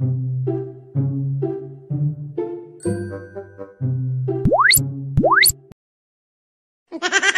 Ha ha ha!